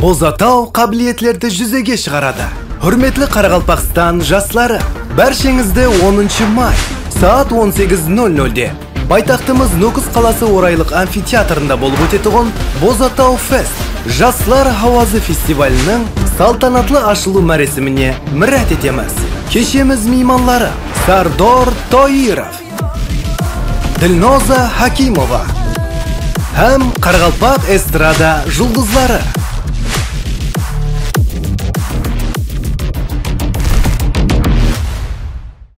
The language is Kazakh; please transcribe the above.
боз кабилеттерди жүзеге шығарады. урметтүү каракалпакстан жаслары. баршаңызды 10 май саат 18:00де Байтақтымыз нокус қаласы орайлық амфитеатрында болуп өтө Бозатау фест Жаслар авазы фестивалінің салтанатлы ашылуу марасимине мирет етеміз. Кешеміз мейманлары сардор тоиров дилноза хакимова һәм Қарғалпақ эстрада жұлдызлары